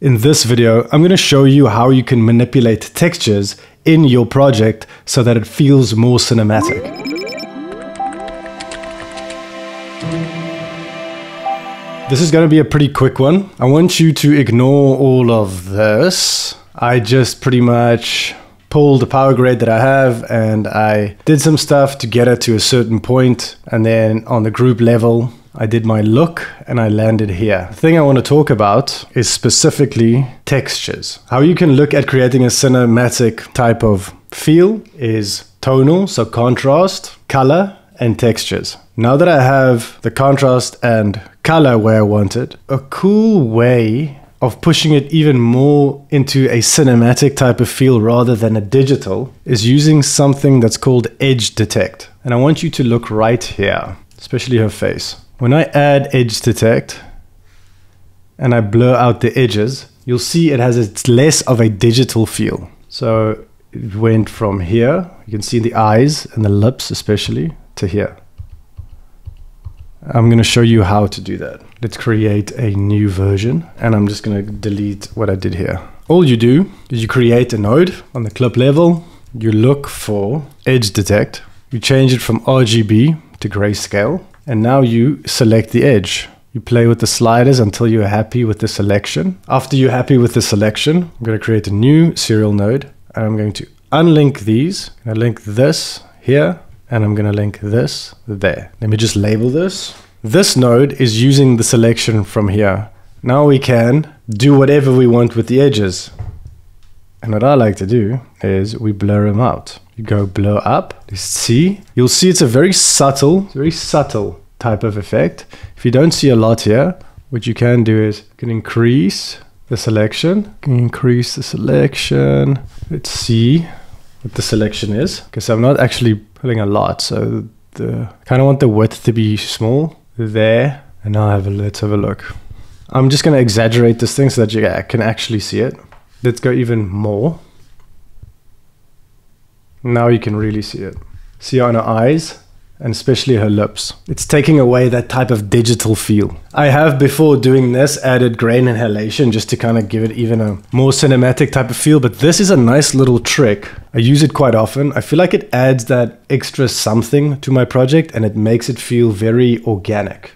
In this video, I'm going to show you how you can manipulate textures in your project so that it feels more cinematic. This is going to be a pretty quick one. I want you to ignore all of this. I just pretty much pulled the power grade that I have and I did some stuff to get it to a certain point and then on the group level I did my look and I landed here. The thing I want to talk about is specifically textures. How you can look at creating a cinematic type of feel is tonal, so contrast, color, and textures. Now that I have the contrast and color where I want it, a cool way of pushing it even more into a cinematic type of feel rather than a digital is using something that's called edge detect. And I want you to look right here, especially her face. When I add edge detect and I blur out the edges, you'll see it has it's less of a digital feel. So it went from here, you can see the eyes and the lips especially, to here. I'm going to show you how to do that. Let's create a new version and I'm just going to delete what I did here. All you do is you create a node on the clip level, you look for edge detect, you change it from RGB to grayscale, and now you select the edge. You play with the sliders until you're happy with the selection. After you're happy with the selection, I'm going to create a new serial node. And I'm going to unlink these. I link this here, and I'm going to link this there. Let me just label this. This node is using the selection from here. Now we can do whatever we want with the edges. And what I like to do is we blur them out. You go blur up, you see, you'll see it's a very subtle, very subtle type of effect. If you don't see a lot here, what you can do is you can increase the selection, can increase the selection. Let's see what the selection is, because I'm not actually putting a lot. So the kind of want the width to be small there. And now I have a, let's have a look. I'm just going to exaggerate this thing so that you can actually see it. Let's go even more. Now you can really see it. See on her eyes and especially her lips. It's taking away that type of digital feel. I have before doing this added grain and halation just to kind of give it even a more cinematic type of feel, but this is a nice little trick. I use it quite often. I feel like it adds that extra something to my project and it makes it feel very organic.